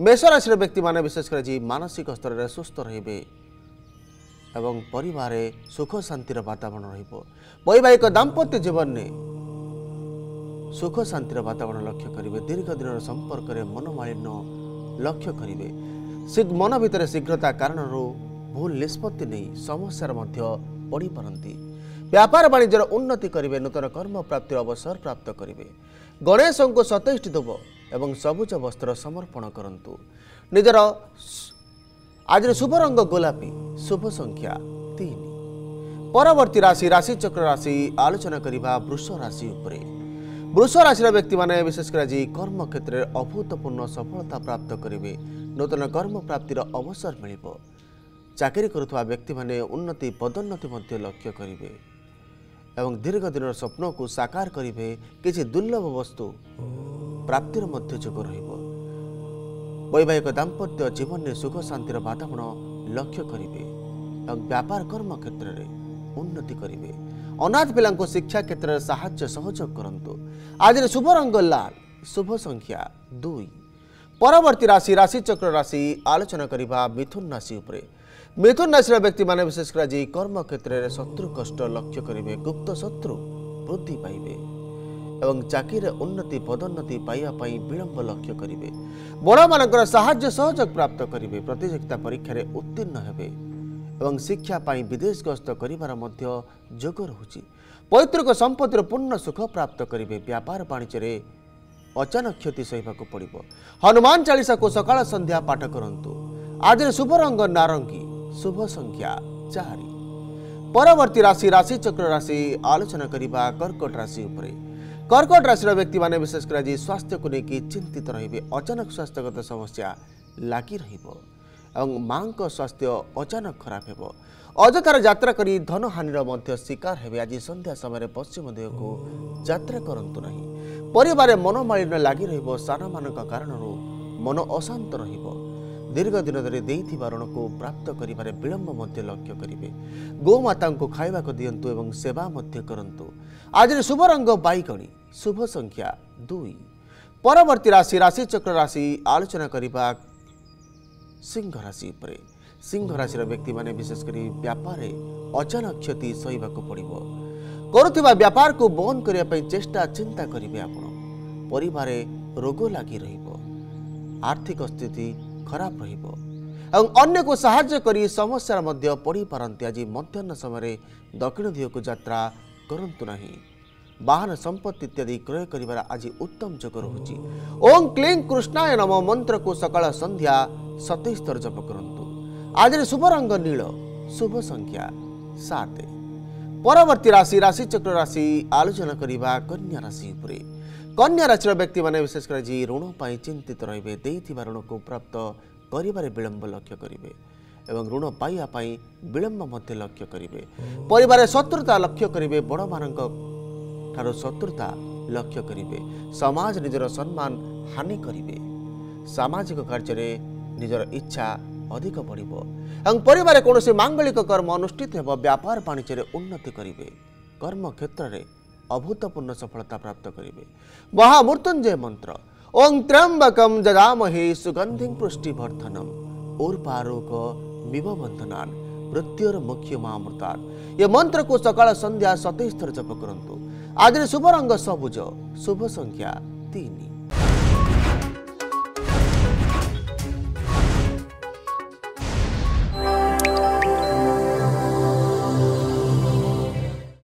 ମେଷ ରାଶିର ବ୍ୟକ୍ତିମାନେ ବିଶେଷ କରି ମାନସିକ ସ୍ତରରେ ସୁସ୍ଥ ରହିବେ ଏବଂ ପରିବାରରେ ସୁଖ ଶାନ୍ତିର ବାତାବରଣ ରହିବ। ବୈବାହିକ ଦାମ୍ପତ୍ୟ ଜୀବନରେ ସୁଖ ଶାନ୍ତିର ବାତାବରଣ ଲକ୍ଷ୍ୟ କରିବେ। ଦୀର୍ଘ ଦିନର ସମ୍ପର୍କରେ ମନମାଳିନ୍ୟ ଲକ୍ଷ୍ୟ କରିବେ। ମନ ଭିତରେ ଶୀଘ୍ରତା କାରଣରୁ ଭୁଲ ନିଷ୍ପତ୍ତି ନେଇ ସମସ୍ୟାର ମଧ୍ୟ ପଡ଼ିପାରନ୍ତି। ବ୍ୟାପାର ବାଣିଜ୍ୟର ଉନ୍ନତି କରିବେ। ନୂତନ କର୍ମ ପ୍ରାପ୍ତିର ଅବସର ପ୍ରାପ୍ତ କରିବେ। ଗଣେଶଙ୍କୁ ସତେଇଶଟି ଦେବ ଏବଂ ସବୁଜ ବସ୍ତ୍ର ସମର୍ପଣ କରନ୍ତୁ ନିଜର ସ- ଆଜିର ଶୁଭ ରଙ୍ଗ ଗୋଲାପୀ ଶୁଭ ସଂଖ୍ୟା ତିନି ପରବର୍ତ୍ତୀ ରାଶି ରାଶିଚକ୍ର ରାଶି ଆଲୋଚନା କରିବା ବୃଷ ରାଶି ଉପରେ ବୃଷ ରାଶିର ବ୍ୟକ୍ତିମାନେ ବିଶେଷ କରି ଆଜି କର୍ମ କ୍ଷେତ୍ରରେ ଅଭୂତପୂର୍ଣ୍ଣ ସଫଳତା ପ୍ରାପ୍ତ କରିବେ ନୂତନ କର୍ମ ପ୍ରାପ୍ତିର ଅବସର ମିଳିବ ଚାକିରି କରୁଥିବା ବ୍ୟକ୍ତିମାନେ ଉନ୍ନତି ପଦୋନ୍ନତି ମଧ୍ୟ ଲକ୍ଷ୍ୟ କରିବେ ଏବଂ ଦୀର୍ଘ ଦିନର ସ୍ୱପ୍ନକୁ ସାକାର କରିବେ କିଛି ଦୁର୍ଲଭ ବସ୍ତୁ ପ୍ରାପ୍ତିର ମଧ୍ୟ ଯୋଗ ରହିବ। ବୈବାହିକ ଦାମ୍ପତ୍ୟ ଜୀବନରେ ସୁଖ ଶାନ୍ତିର ବାତାବରଣ ଲକ୍ଷ୍ୟ କରିବେ ଏବଂ ବ୍ୟାପାର କର୍ମ କ୍ଷେତ୍ରରେ ଉନ୍ନତି କରିବେ। ଅନାଥ ପିଲାଙ୍କୁ ଶିକ୍ଷା କ୍ଷେତ୍ରରେ ସାହାଯ୍ୟ ସହଯୋଗ କରନ୍ତୁ। ଆଜିର ଶୁଭ ରଙ୍ଗ ଲାଲ ଶୁଭ ସଂଖ୍ୟା ଦୁଇ। ପରବର୍ତ୍ତୀ ରାଶି ରାଶିଚକ୍ର ରାଶି ଆଲୋଚନା କରିବା ମିଥୁନ ରାଶି ଉପରେ। ମିଥୁନ ରାଶିର ବ୍ୟକ୍ତିମାନେ ବିଶେଷ କରି ଆଜି କର୍ମ କ୍ଷେତ୍ରରେ ଶତ୍ରୁ କଷ୍ଟ ଲକ୍ଷ୍ୟ କରିବେ ଗୁପ୍ତ ଶତ୍ରୁ ବୃଦ୍ଧି ପାଇବେ। ଏବଂ ଚାକିରିରେ ଉନ୍ନତି ପଦୋନ୍ନତି ପାଇବା ପାଇଁ ବିଳମ୍ବ ଲକ୍ଷ୍ୟ କରିବେ ବଡ଼ମାନଙ୍କର ସାହାଯ୍ୟ ସହଯୋଗ ପ୍ରାପ୍ତ କରିବେ ପ୍ରତିଯୋଗିତା ପରୀକ୍ଷାରେ ଉତ୍ତୀର୍ଣ୍ଣ ହେବେ ଏବଂ ଶିକ୍ଷା ପାଇଁ ବିଦେଶ ଗସ୍ତ କରିବାର ମଧ୍ୟ ଯୋଗ ରହୁଛି ପୈତୃକ ସମ୍ପତ୍ତିର ପୂର୍ଣ୍ଣ ସୁଖ ପ୍ରାପ୍ତ କରିବେ ବ୍ୟାପାର ବାଣିଜ୍ୟରେ ଅଚାନକ କ୍ଷତି ସହିବାକୁ ପଡ଼ିବ ହନୁମାନ ଚାଳିଶାକୁ ସକାଳ ସନ୍ଧ୍ୟା ପାଠ କରନ୍ତୁ। ଆଜିର ଶୁଭ ରଙ୍ଗ ନାରଙ୍ଗୀ ଶୁଭ ସଂଖ୍ୟା ଚାରି। ପରବର୍ତ୍ତୀ ରାଶି ରାଶିଚକ୍ର ରାଶି ଆଲୋଚନା କରିବା କର୍କଟ ରାଶି ଉପରେ। କର୍କଟ ରାଶିର ବ୍ୟକ୍ତିମାନେ ବିଶେଷ କରି ଆଜି ସ୍ୱାସ୍ଥ୍ୟକୁ ନେଇକି ଚିନ୍ତିତ ରହିବେ। ଅଚାନକ ସ୍ୱାସ୍ଥ୍ୟଗତ ସମସ୍ୟା ଲାଗି ରହିବ ଏବଂ ମାଙ୍କ ସ୍ୱାସ୍ଥ୍ୟ ଅଚାନକ ଖରାପ ହେବ। ଅଯଥାରେ ଯାତ୍ରା କରି ଧନହାନିର ମଧ୍ୟ ଶିକାର ହେବେ। ଆଜି ସନ୍ଧ୍ୟା ସମୟରେ ପଶ୍ଚିମ ଦିଗକୁ ଯାତ୍ରା କରନ୍ତୁ ନାହିଁ। ପରିବାରରେ ମନମାଳିନ୍ୟ ଲାଗି ରହିବ। ସାନମାନଙ୍କ କାରଣରୁ ମନ ଅଶାନ୍ତ ରହିବ। ଦୀର୍ଘ ଦିନ ଧରି ଦେଇଥିବା ଋଣକୁ ପ୍ରାପ୍ତ କରିବାରେ ବିଳମ୍ବ ମଧ୍ୟ ଲକ୍ଷ୍ୟ କରିବେ। ଗୋମାତାଙ୍କୁ ଖାଇବାକୁ ଦିଅନ୍ତୁ ଏବଂ ସେବା ମଧ୍ୟ କରନ୍ତୁ। ଆଜିର ଶୁଭ ରଙ୍ଗ ବାଇଗଣୀ। ଶୁଭ ସଂଖ୍ୟା ଦୁଇ। ପରବର୍ତ୍ତୀ ରାଶି ରାଶିଚକ୍ର ରାଶି ଆଲୋଚନା କରିବା ସିଂହ ରାଶି ଉପରେ। ସିଂହ ରାଶିର ବ୍ୟକ୍ତିମାନେ ବିଶେଷ କରି ବ୍ୟାପାରରେ ଅଚାନକ କ୍ଷତି ସହିବାକୁ ପଡ଼ିବ। କରୁଥିବା ବ୍ୟାପାରକୁ ବନ୍ଦ କରିବା ପାଇଁ ଚେଷ୍ଟା ଚିନ୍ତା କରିବେ ଆପଣ। ପରିବାରରେ ରୋଗ ଲାଗି ରହିବ। ଆର୍ଥିକ ସ୍ଥିତି ଖରାପ ରହିବ। ଏବଂ ଅନ୍ୟକୁ ସାହାଯ୍ୟ କରି ସମସ୍ୟାର ମଧ୍ୟ ପଡ଼ିପାରନ୍ତି। ଆଜି ମଧ୍ୟାହ୍ନ ସମୟରେ ଦକ୍ଷିଣ ଦିଗକୁ ଯାତ୍ରା କରନ୍ତୁ ନାହିଁ। ବାହନ ସମ୍ପତ୍ତି ଇତ୍ୟାଦି କ୍ରୟ କରିବାର ଆଜି ଉତ୍ତମ ଯୋଗ ରହୁଛି। ଓಂ କ୍ଲିଂ କୃଷ୍ଣାୟ ନମ ମନ୍ତ୍ରକୁ ସକାଳ ସନ୍ଧ୍ୟା ସତେଇଶ ଥର ଜପ କରନ୍ତୁ। ଆଜିର ଶୁଭ ରଙ୍ଗ ନୀଳ ଶୁଭ ସଂଖ୍ୟା ସାତ। ପରବର୍ତ୍ତୀ ରାଶି ରାଶିଚକ୍ର ରାଶି ଆଲୋଚନା କରିବା କନ୍ୟା ରାଶି ଉପରେ। କନ୍ୟା ରାଶିର ବ୍ୟକ୍ତିମାନେ ବିଶେଷ କରି ଆଜି ଋଣ ପାଇଁ ଚିନ୍ତିତ ରହିବେ ଦେଇଥିବା ଋଣକୁ ପ୍ରାପ୍ତ କରିବାରେ ବିଳମ୍ବ ଲକ୍ଷ୍ୟ କରିବେ ଏବଂ ଋଣ ପାଇବା ପାଇଁ ବିଳମ୍ବ ମଧ୍ୟ ଲକ୍ଷ୍ୟ କରିବେ। ପରିବାରରେ ଶତ୍ରୁତା ଲକ୍ଷ୍ୟ କରିବେ ବଡ଼ମାନଙ୍କ ଠାରୁ ଶତ୍ରୁତା ଲକ୍ଷ୍ୟ କରିବେ। ସମାଜ ନିଜର ସମ୍ମାନ ହାନି କରିବେ। ସାମାଜିକ କାର୍ଯ୍ୟରେ ନିଜର ଇଚ୍ଛା ଅଧିକ ବଢ଼ିବ ଏବଂ ପରିବାରରେ କୌଣସି ମାଙ୍ଗଳିକ କର୍ମ ଅନୁଷ୍ଠିତ ହେବ ବ୍ୟାପାର ବାଣିଜ୍ୟରେ ଉନ୍ନତି କରିବେ। କର୍ମ କ୍ଷେତ୍ରରେ ଅଭୂତପୂର୍ଣ୍ଣ ସଫଳତା ପ୍ରାପ୍ତ କରିବେ ମହାମୃତ୍ୟୁଞ୍ଜୟ ମନ୍ତ୍ର ଓଂ ତ୍ରମ୍ବକମ୍ ଜଗାମହେ ସୁଗନ୍ଧିଂ ପୃଷ୍ଟିବର୍ଦ୍ଧନମ୍ ଉର୍ପାରୋଗ ବିବବନ୍ଧନାନ୍ ମୃତ୍ୟୁର ମୁଖ୍ୟ ମହାମୃତାନ୍ ଏ ମନ୍ତ୍ରକୁ ସକାଳ ସନ୍ଧ୍ୟା ସତେଇଶ ଥର ଜପ କରନ୍ତୁ ଆଜିର ଶୁଭ ରଙ୍ଗ ସବୁଜ ଶୁଭ ସଂଖ୍ୟା ତିନି